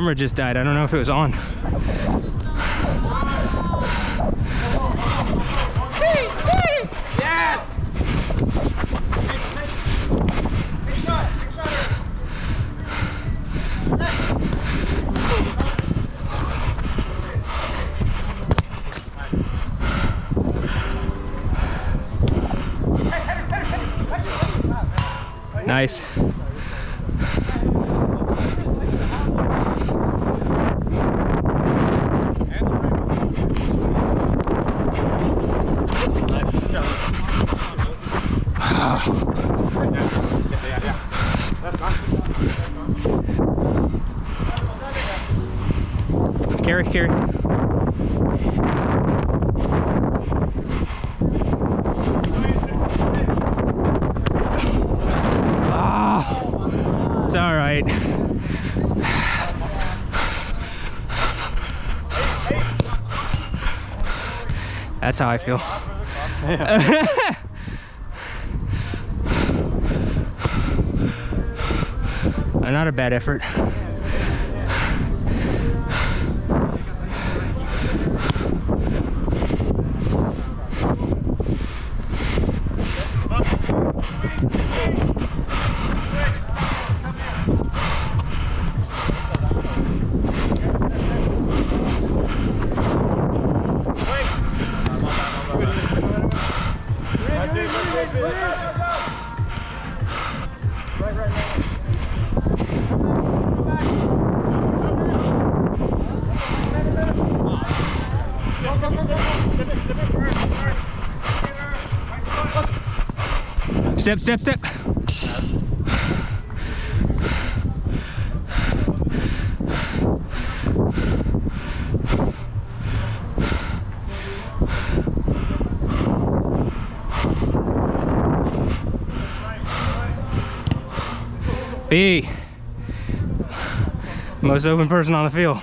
camera just died. I don't know if it was on. Nice. Carry, carry. Ah, it's all right. That's how I feel. Uh, Not a bad effort. Step, step, step. B. Most open person on the field.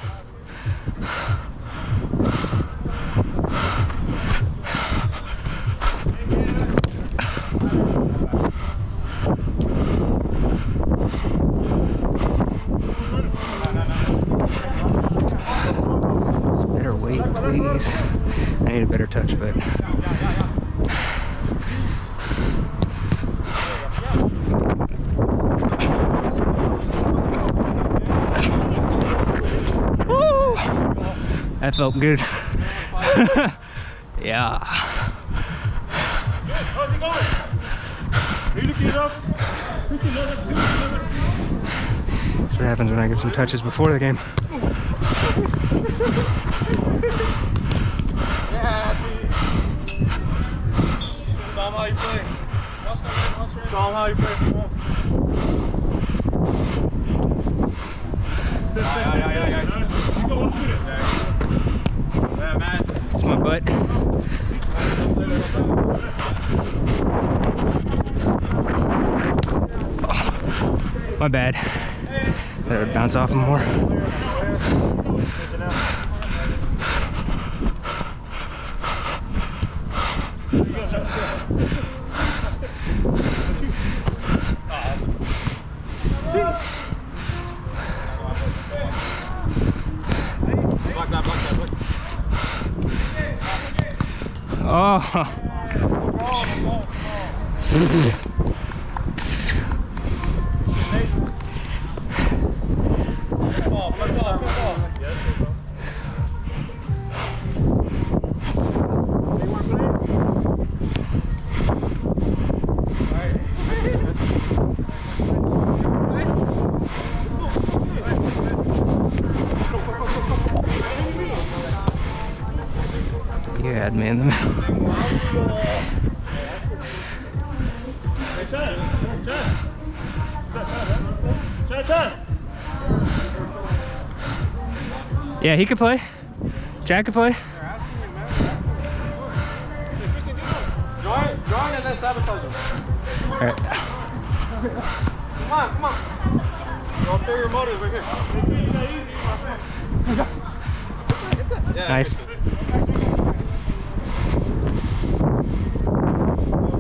Better weight, please. I need a better touch, but. Woo! That felt good. yeah. How's it going? Are you looking it up? Christian, no, that's good. That's what happens when I get some touches before the game. Saw him how you play. Saw him how you play. Come on. Step, step. Yeah, yeah, yeah, yeah. You go and shoot it. Yeah, my. Oh, my bad. It bounce off more. He could play. Jack could play. Join, and then sabotage him. All right. Come on, come on. Ulterior motive right here. Nice.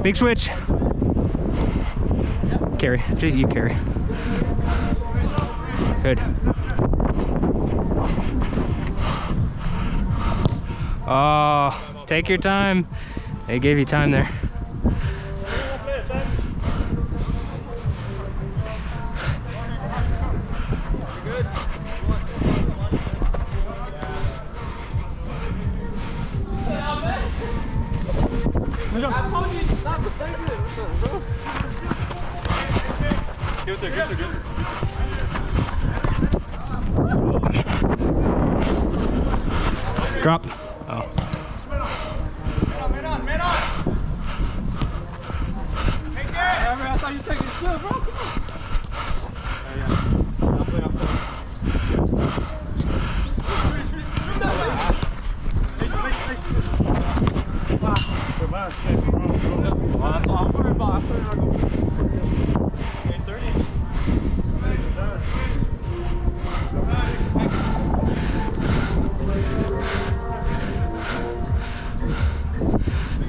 Big switch. Carry. Just you carry. Good. Oh, take your time. They gave you time there.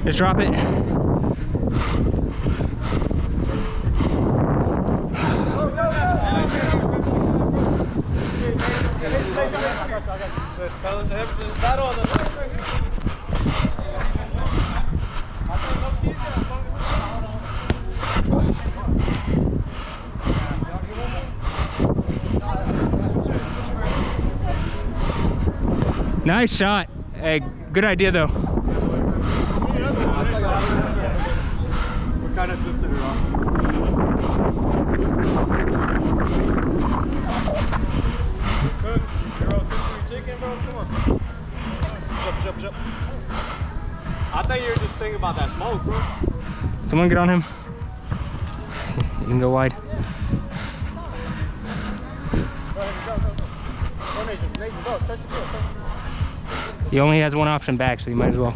Just drop it. Nice shot. Hey, good idea though. What kind of twisted it off? Cook, you're rotisserie chicken, bro. Come on. Push up, push up, push up. I thought you were just thinking about that smoke, bro. Someone get on him. You can go wide. He only has one option back, so you might as well.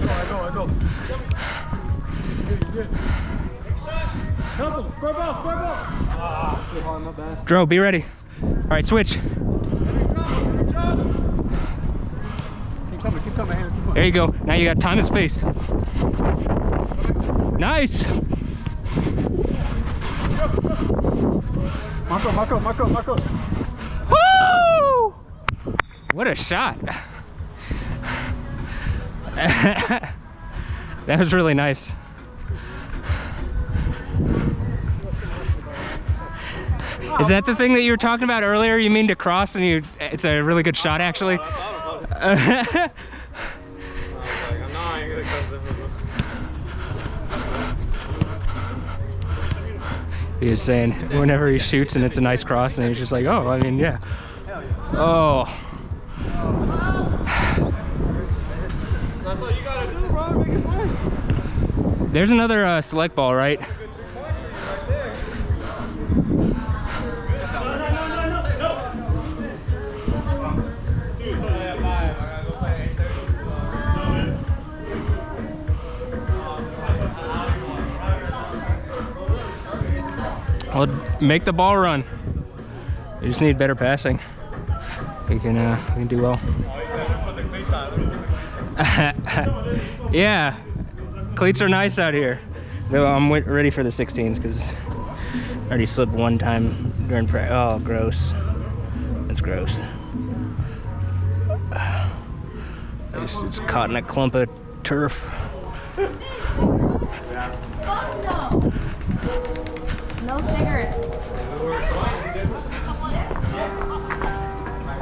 Go, let's go. Good, good. Help square ball, square ball. Ah, too hard, my bad. Dro, be ready. All right, switch. Keep coming, keep coming, Hannah, keep coming. There you go. Now you got time and space. Nice. Marco, Marco, Marco, Marco. Woo! What a shot. that was really nice. Is that the thing that you were talking about earlier? You mean to cross and you it's a really good shot actually? he was saying whenever he shoots and it's a nice cross and he's just like, "Oh, I mean, yeah." Oh. That's all you gotta do, bro. Make it fun. There's another uh, select ball, right? Well, make the ball run. You just need better passing. We can, uh, we can do well. yeah, cleats are nice out here. Though I'm ready for the 16s because I already slipped one time during practice. Oh, gross. That's gross. I just, it's caught in a clump of turf. No. No cigarettes.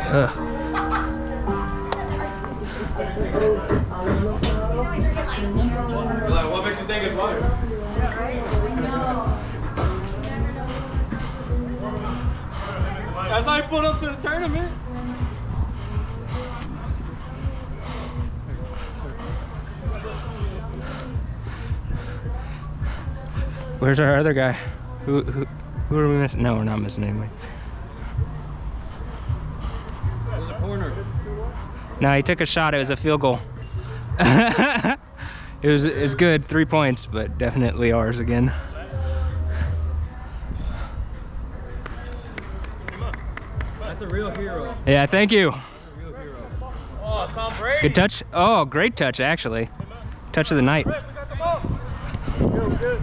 Ugh. Like, what makes you think it's water? That's how you put up to the tournament. Where's our other guy? Who, who, who are we missing? No, we're not missing anybody. No, he took a shot. It was a field goal. It was it was good, three points, but definitely ours again. That's a real hero. Yeah, thank you. A real hero. Oh, Tom Brady. Good touch. Oh, great touch actually. Touch of the night. We got the ball. Good, good.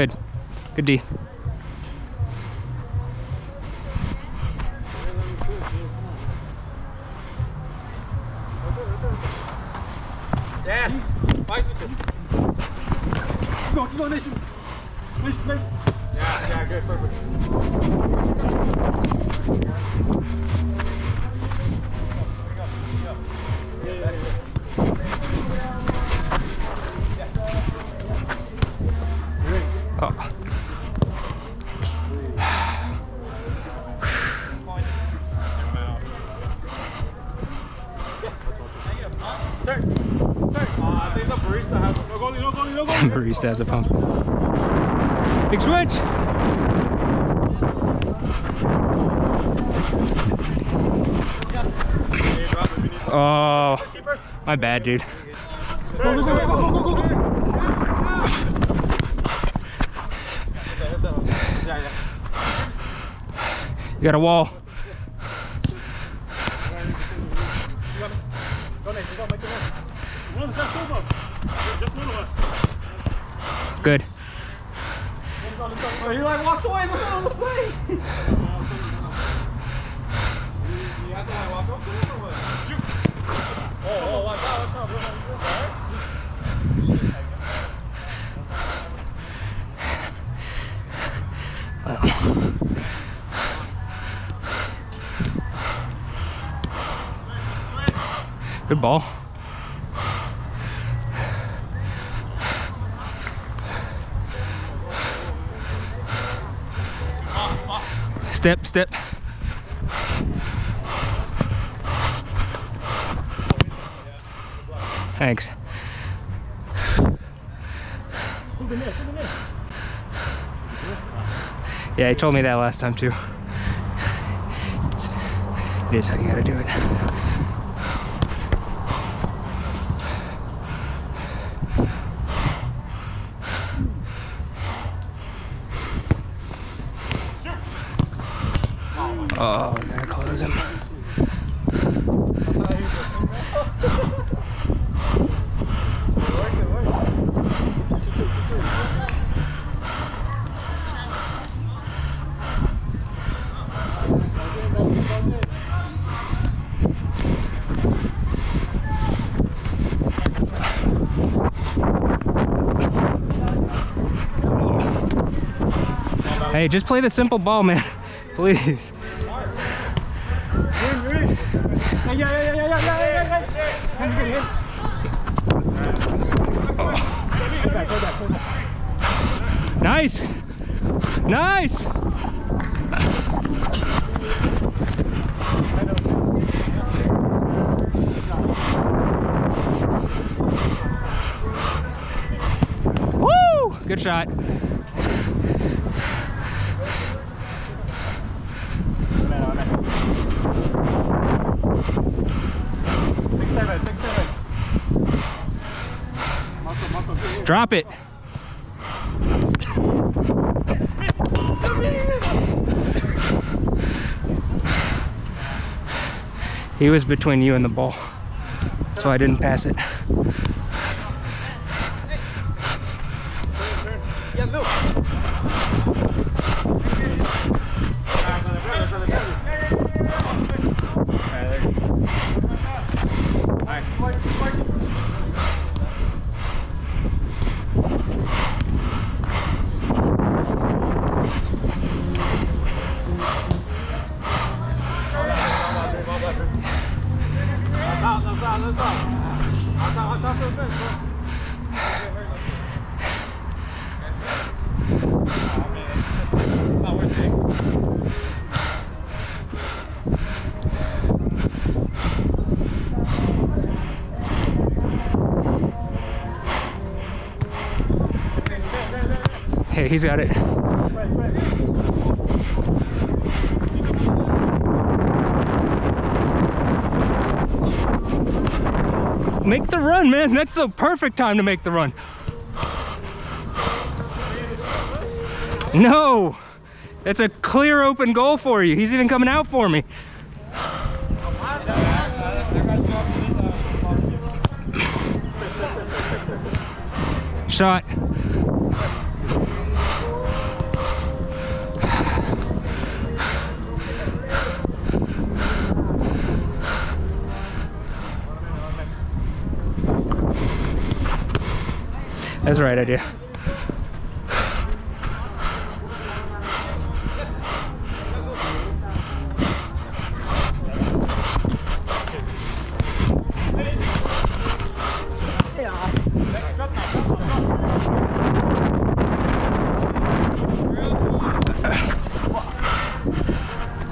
Good. Good D. just has a pump. Big switch! Oh, my bad, dude. You got a wall. Go next, go, us. Good. He like walks away. Look the play. Oh, watch out. Good ball. Step, step. Thanks. Yeah, he told me that last time too. It is how you gotta do it. Oh, I'm gonna close him. Hey, just play the simple ball, man. Please. Yeah, yeah, yeah, yeah, yeah, yeah, yeah, yeah. Nice. Nice. Woo! Good shot. Six, seven, six, seven. Marco, Marco, good. Drop it. He was between you and the ball. So I didn't pass it. Yeah, look. Hey, he's got it. Make the run, man. That's the perfect time to make the run. No, that's a clear open goal for you. He's even coming out for me. Shot. That's the right idea.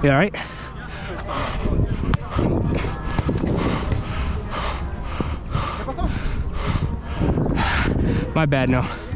You all right? My bad, no.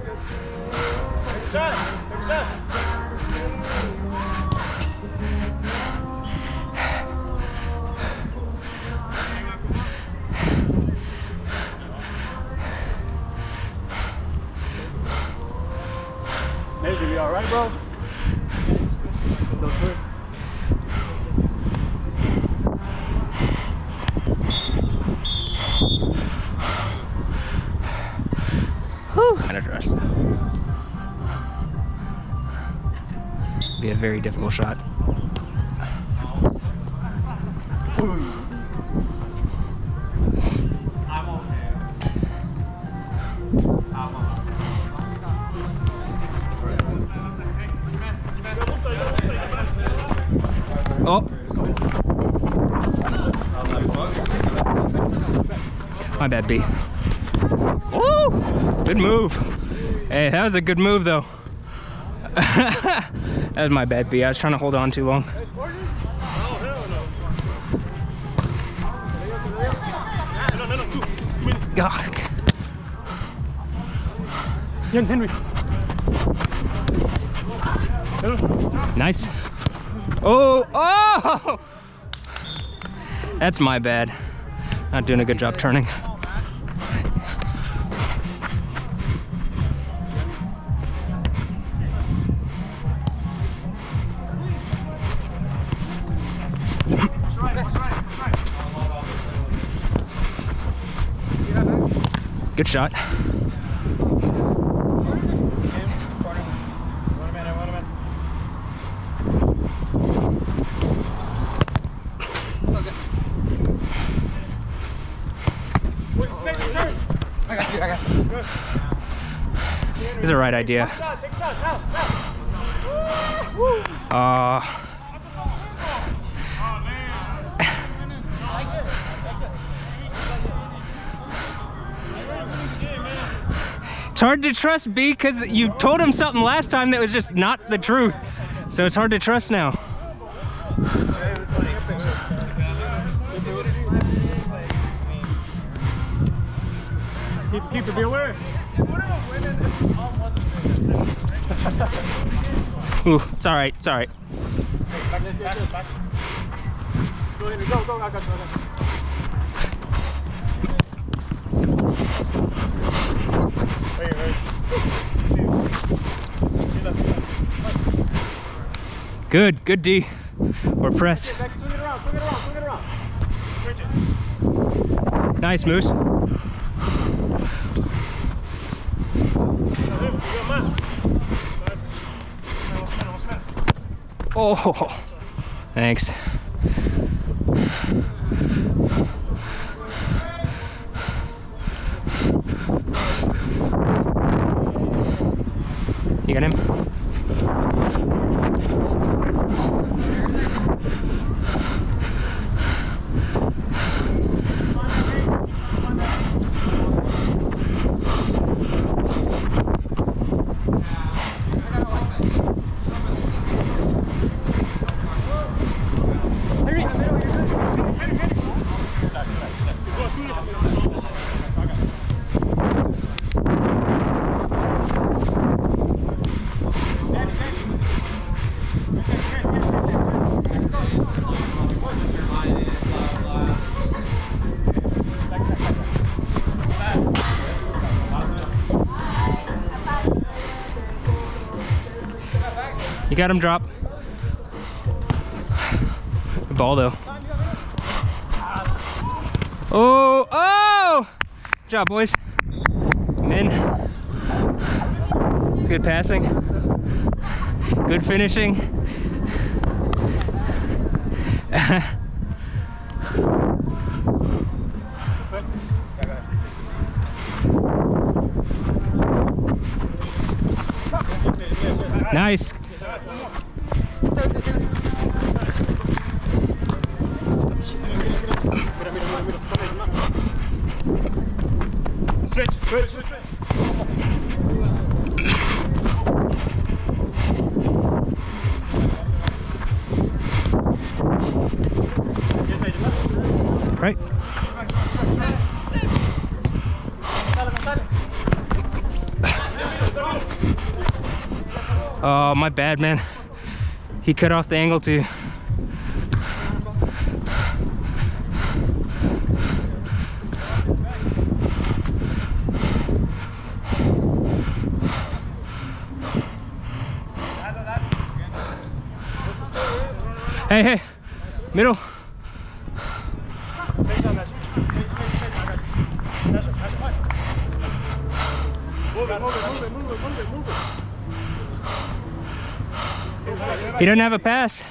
Difficult shot. Oh. My bad, B. Woo! Good move. Hey, that was a good move, though. that was my bad, B. I was trying to hold on too long. God. Young Henry. Nice. Oh, oh! That's my bad. Not doing a good job turning. Good shot. Is the right idea. Shot, take shot, now, now. Uh, hard to trust B because you told him something last time that was just not the truth. So it's hard to trust now. Keep, keep it, be aware. Ooh, it's all right. It's all right. Back back back. Go, Henry, go, go, I got you, I got you. Hey, hey. See that, see that. Good, good D. Or press. Swing it around, swing it around, swing it around. Nice, Moose. Oh, thanks. Got him drop. Good ball though. Oh, oh! Good job, boys. Men. Good passing. Good finishing. nice. Switch, switch, switch. Right. Oh, my bad, man. He cut off the angle too. Hey, hey, middle. Face on that. Face, face, face. I got you. That's it, that's it. Move it, move it, move it, move it, move it, move it. He doesn't have a pass.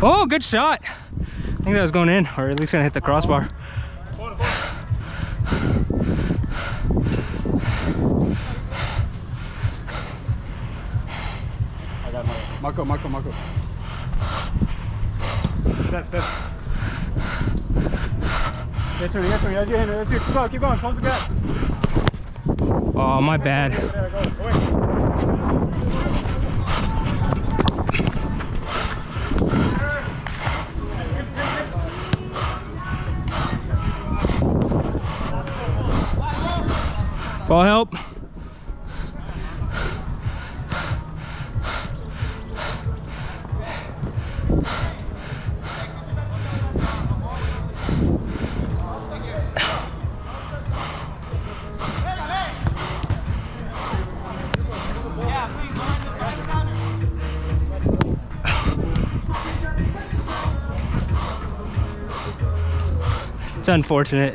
Oh, good shot. I think that was going in, or at least gonna hit the crossbar. I got Marco. Marco, Marco, Marco. Step, step. Yes, sir, yes, sir. Yes, your hand. Yes, sir. Keep going, keep going. Close the gap. Oh, my bad. There goes. Ball help. It's unfortunate.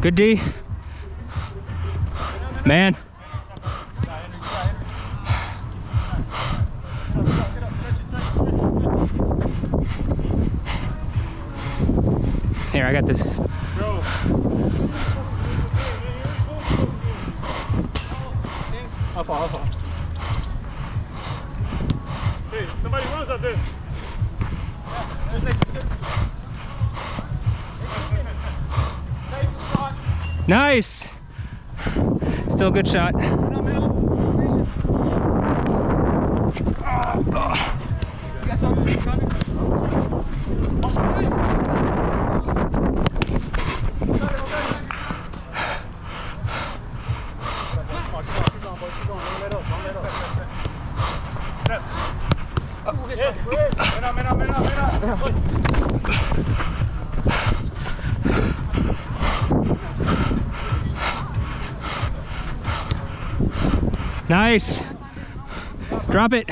Good D. Man. Here, I got this. Alpha, alpha. Hey, somebody runs up there. Nice. Still a good shot. Yes. Nice. Drop it.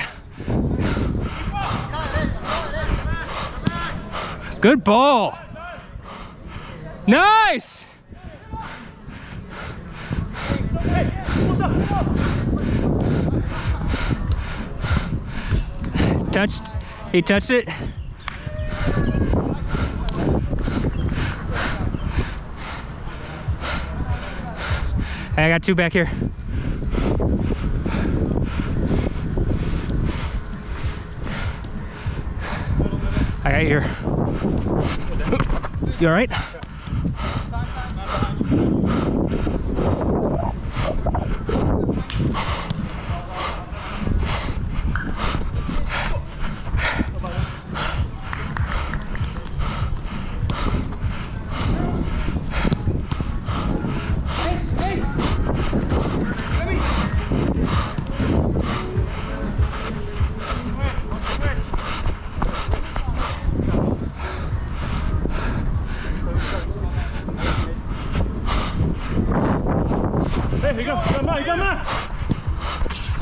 Good ball. Nice. Touched. He touched it. Hey, I got two back here. Got your. You all right?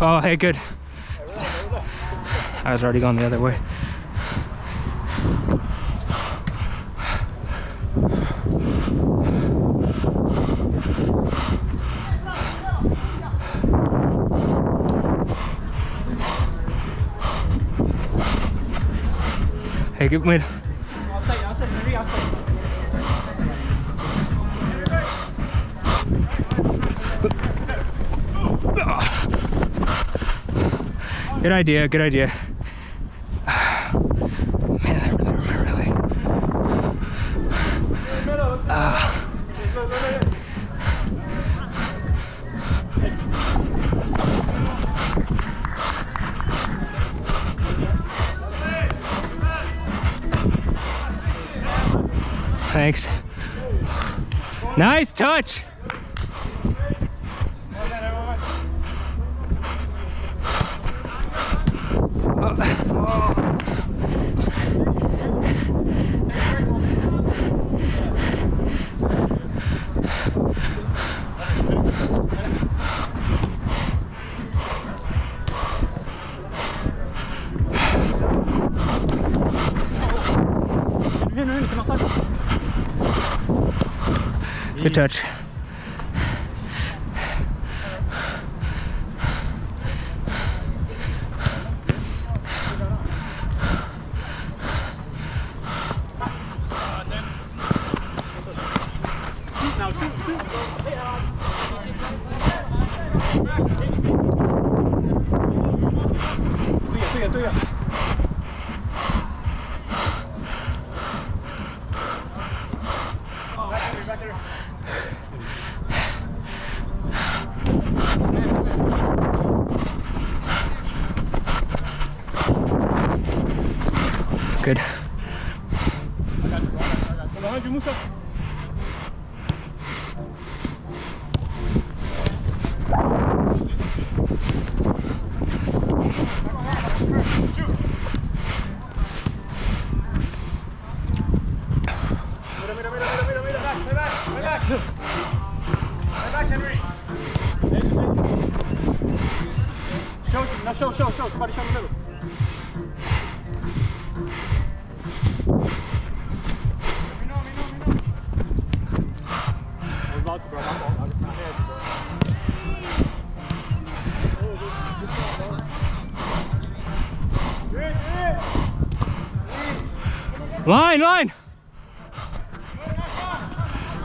Oh, hey, good. I was already going the other way. Hey, good win. Good idea, good idea. Man, that really hurt my belly. Ah. Thanks. Nice touch. out. Good touch. Back, back, back. Henry. Show, now show, show, show. Somebody show in the middle. Let me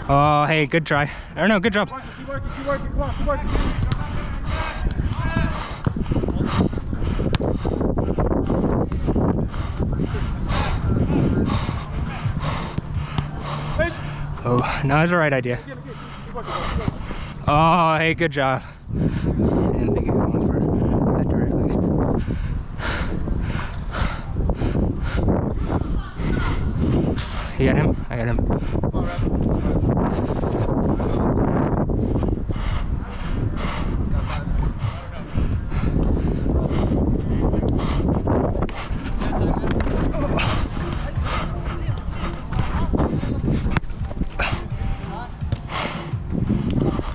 Oh, hey, good try. Or no, good job. Oh, no, it's the right idea. Oh, hey, good job. I. You got him? I got him. Come on, Raph. Big switch.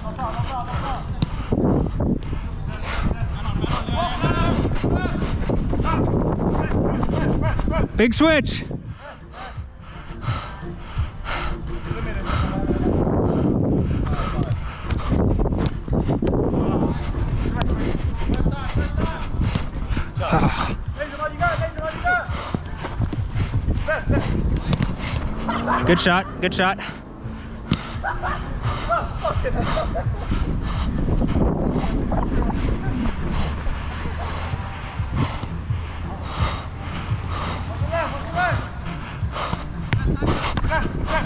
Benjamin, all you got, Benjamin, all you got. Set, switch. Good shot. Good shot. What's the left? What's the left? Set, set.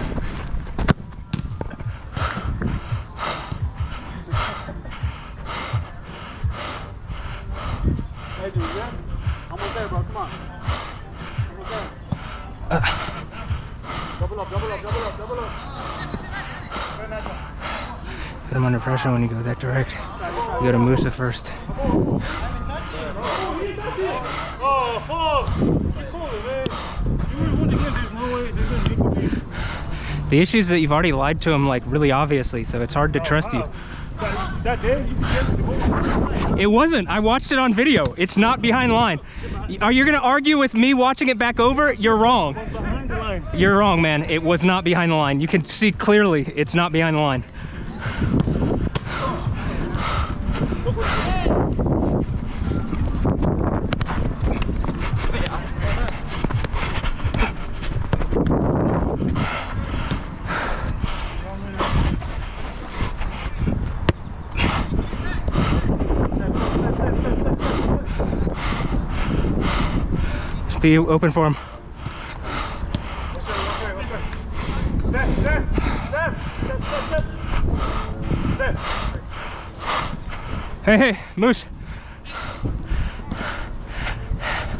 Hey, dude, yeah? Almost there, bro. Come on. Almost there. Double up, double up, double up, double up. Put him under pressure when you go that direct. You go to Musa first. To. The issue is that you've already lied to him like really obviously, so it's hard to trust you. It wasn't. I watched it on video. It's not behind the line. Are you gonna argue with me watching it back over? You're wrong. You're wrong, man. It was not behind the line. You can see clearly it's not behind the line. Be open for him. Step, step, step, step, step, step. Step. Hey, hey, Moose.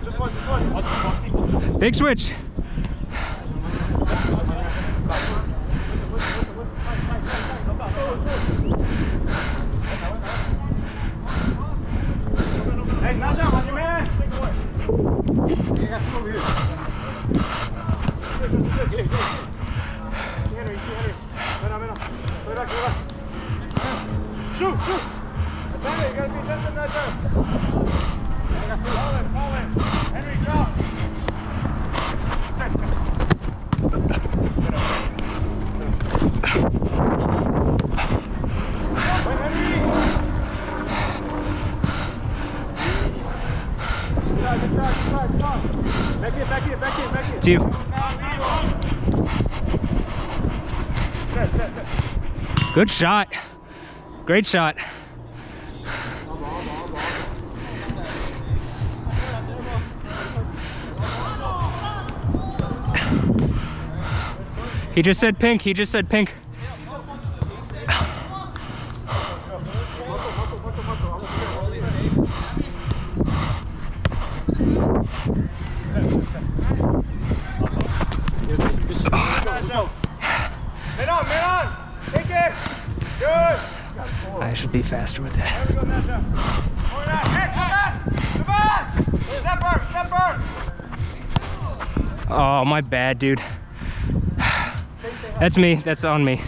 Just one, just one. Big switch. Hey, Nasha, on your man. Take it away. You got two over here. Sit, sit, sit, sit, sit. See Henry, see Henry. Mira, mira. Play back, play back. Shoot, shoot. Attend it, you gotta be attentive that time. Call it, call it. Henry, drop. Set, set. Wait, Henry. Set. Good shot. Great shot. He just said pink. He just said pink. Man on, man on. Take it. Good. I should be faster with that. Go. Hey. Oh, my bad, dude. That's me. That's on me.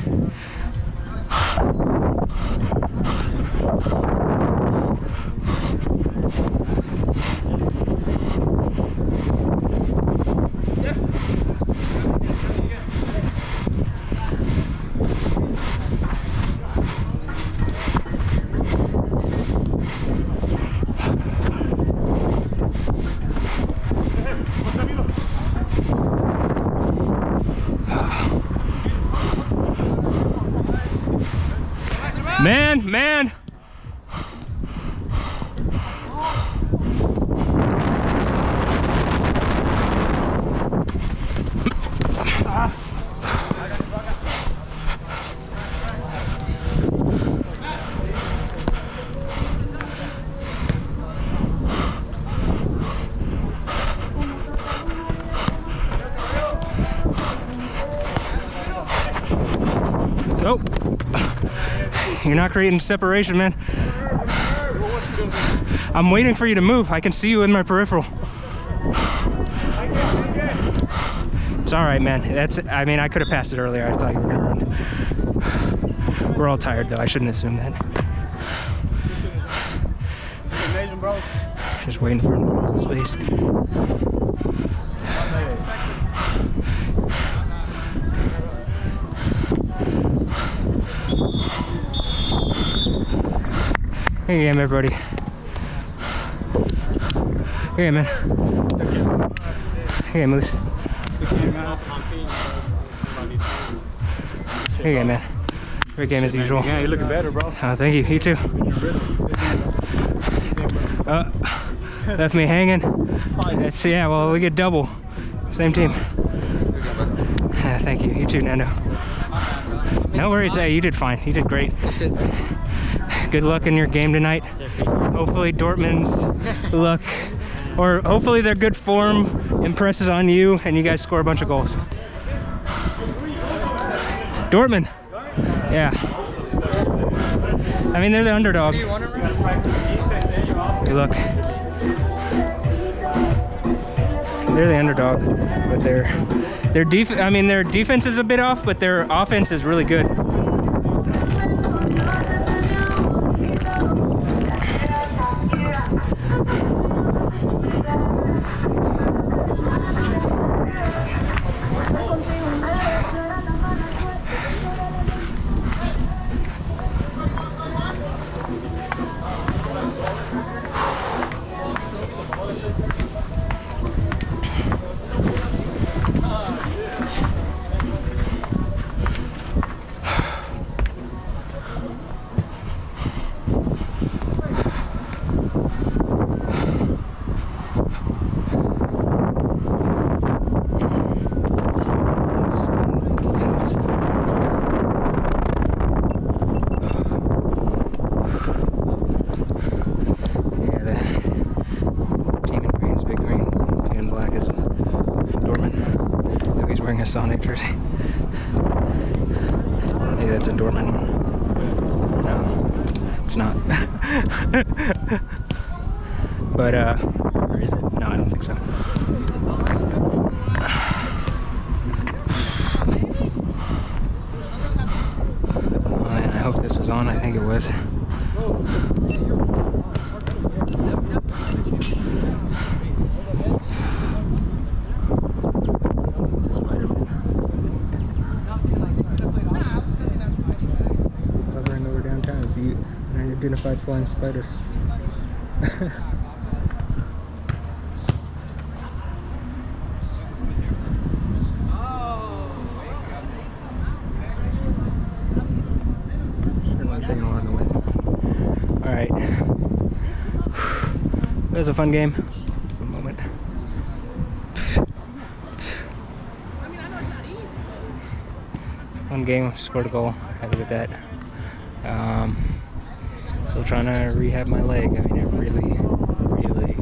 Man, man. Oh. You're not creating separation, man. I'm waiting for you to move. I can see you in my peripheral. It's all right, man. That's. I mean, I could have passed it earlier. I thought you were gonna run. We're all tired, though. I shouldn't assume that. Just waiting for him to close the space. Hey, game, everybody. Hey, man. Hey, Moose. Hey, man. Great game as usual. Yeah, you're looking better, bro. Uh, thank you. You too. Uh, left me hanging. It's, yeah, well, we get double. Same team. Yeah, thank you. You too, Nando. No worries. Hey, you did fine. You did great. Good luck in your game tonight. Hopefully Dortmund's luck, or hopefully their good form impresses on you and you guys score a bunch of goals. Dortmund. Yeah. I mean, they're the underdog. Good luck. They're the underdog, but their their def I mean their defense is a bit off, but their offense is really good. Sonic jersey. Hey, that's a Dortmund one. No, it's not. but, uh, or is it? No, I don't think so. Oh man, I hope this was on. I think it was. It's a Spider-Man. Hovering over downtown, it's you, an unidentified flying spider. Certainly taking a lot in the wind. All right. That was a fun game. For a moment. Fun game. Scored a goal. Happy with that. Still trying to rehab my leg. I mean, it really, really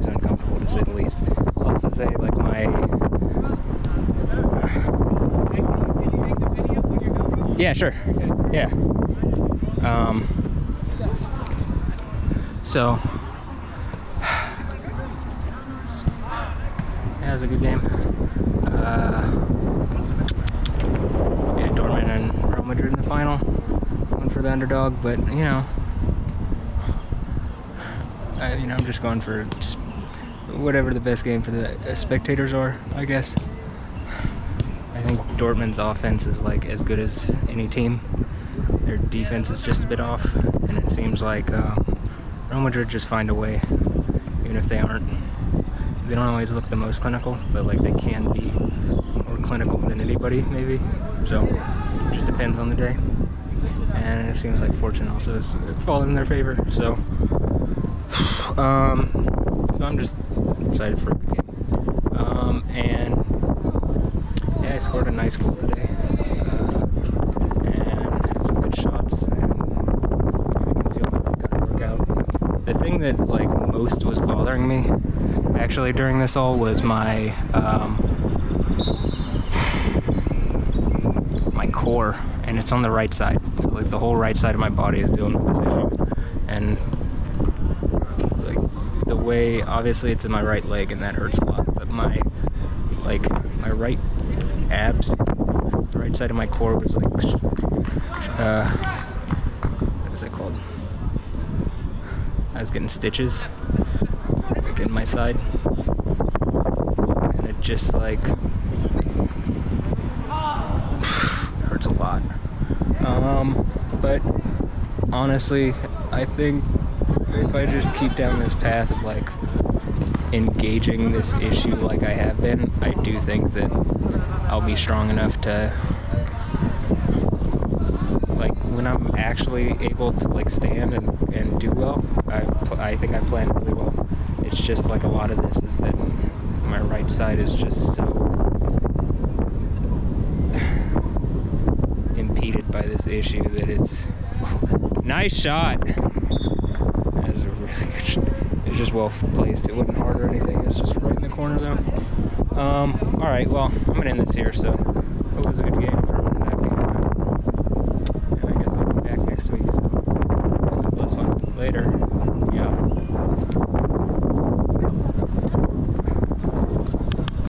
is uncomfortable to say the least. Also say, like, my. Yeah, sure. Yeah. Um, so, yeah, it was a good game. Uh, yeah, Dortmund and Real Madrid in the final. For the underdog, but you know, I, you know, I'm just going for whatever the best game for the uh, spectators are, I guess. I think Dortmund's offense is like as good as any team. Their defense is just a bit off, and it seems like um, Real Madrid just find a way, even if they aren't. They don't always look the most clinical, but like they can be more clinical than anybody, maybe. So it just depends on the day. And it seems like fortune also is falling in their favor. So, um, so I'm just excited for good game. Um, and yeah, I scored a nice goal today. Uh, and some good shots. And I can feel my leg got to work out. The thing that like most was bothering me actually during this all was my um, my core, and it's on the right side. So like the whole right side of my body is dealing with this issue, and like the way obviously it's in my right leg, and that hurts a lot. But my like my right abs, the right side of my core was like uh, what is it called? I was getting stitches like in my side, and it just like hurts a lot. Um, but honestly, I think if I just keep down this path of like engaging this issue like I have been, I do think that I'll be strong enough to like when I'm actually able to like stand and, and do well. I I think I plan really well. It's just like a lot of this is that my right side is just so by this issue that it's nice shot. That was a really good shot. It was just well placed. It wasn't hard or anything. It's just right in the corner though. Um, all right, well, I'm gonna end this here. So it was a good game